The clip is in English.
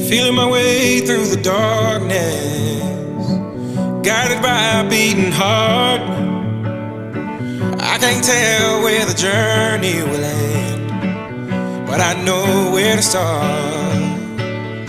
Feeling my way through the darkness, guided by a beating heart. I can't tell where the journey will end, but I know where to start.